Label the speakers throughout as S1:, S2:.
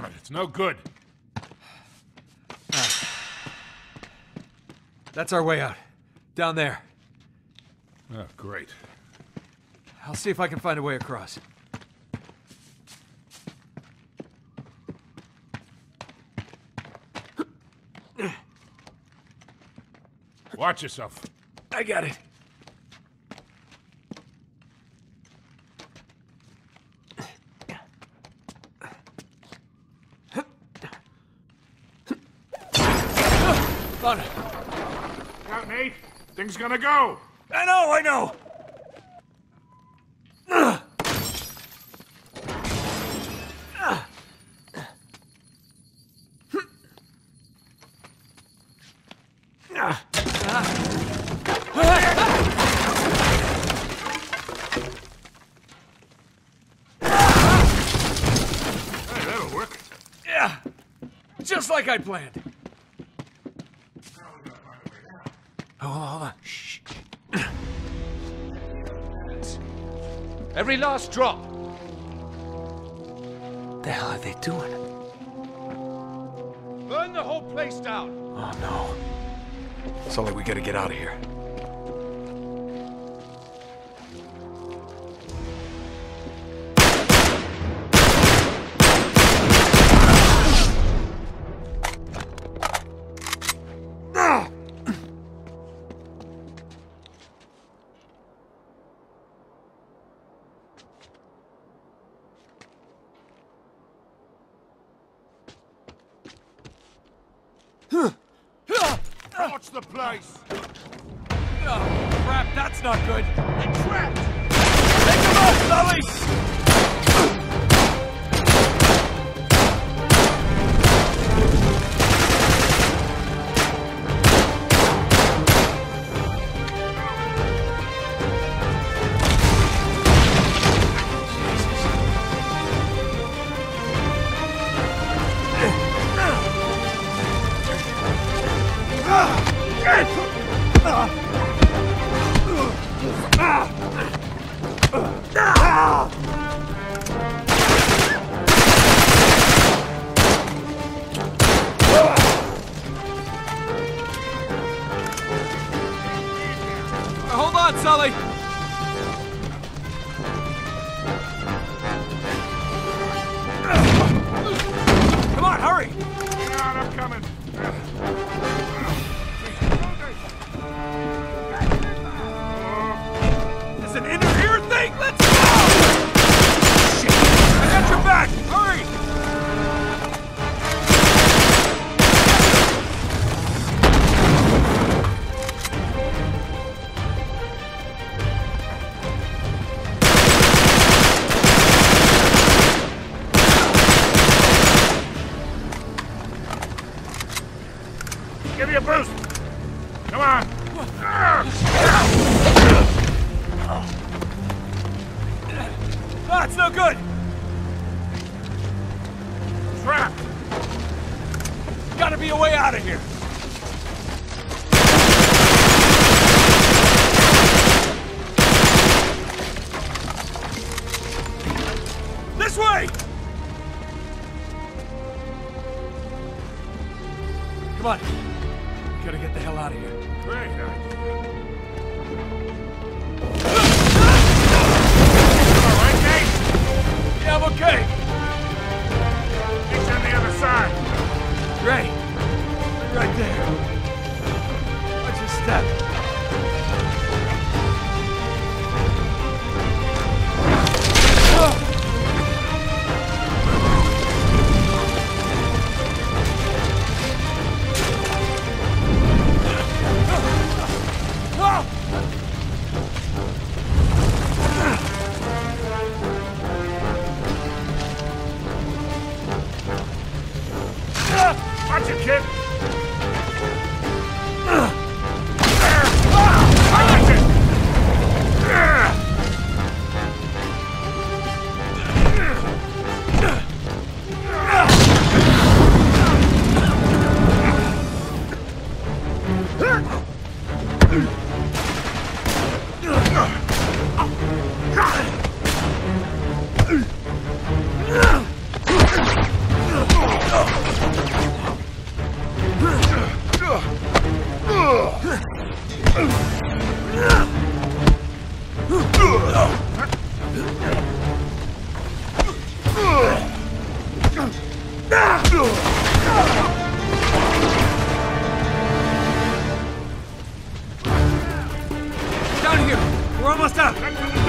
S1: Damn it, it's no good.
S2: That's our way out. Down there.
S1: Oh, great.
S2: I'll see if I can find a way across.
S1: Watch yourself.
S2: I got it. Found it.
S1: Out, Nate. Thing's gonna go.
S2: I know, I know.
S1: Hey, that'll work.
S2: Yeah, just like I planned. Oh, Oh, hold on, hold on. Shh.
S3: Every last drop.
S2: The hell are they doing?
S3: Burn the whole place down.
S2: Oh no. Sully, we gotta get out of here.
S1: Watch the place.
S2: Oh, crap, that's not good.
S1: We're trapped.
S2: Take him out, Sully! On, Sully! Come on, hurry!
S1: Get I'm coming.
S2: It's an inner
S1: a
S2: way out of here! This way! Come on. Gotta get the hell out of here.
S1: Great. All Right
S2: there.
S1: Down
S2: here! We're almost up!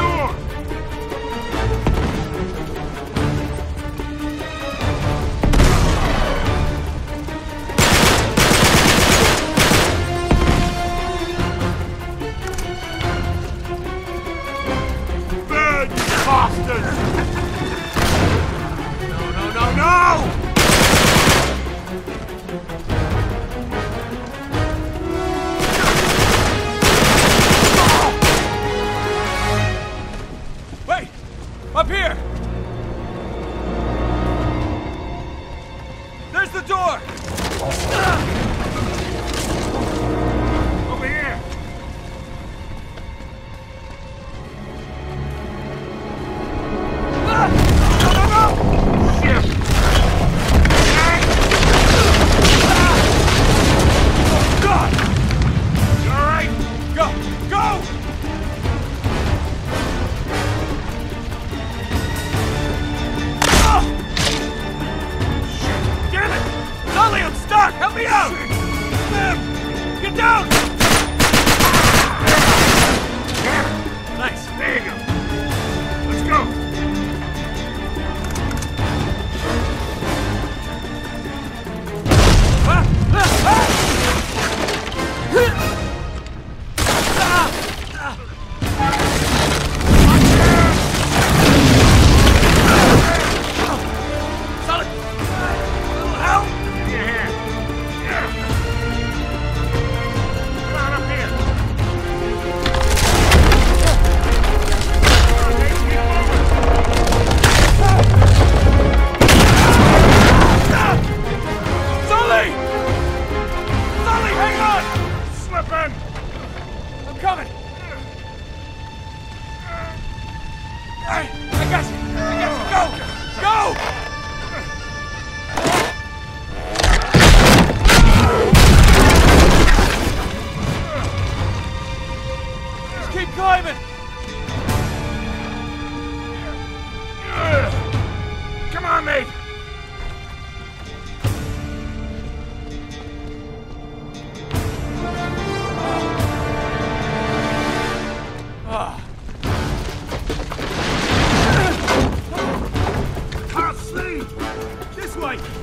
S2: Keep
S1: climbing!
S2: Come on, Nate.
S1: Ah. See! This way!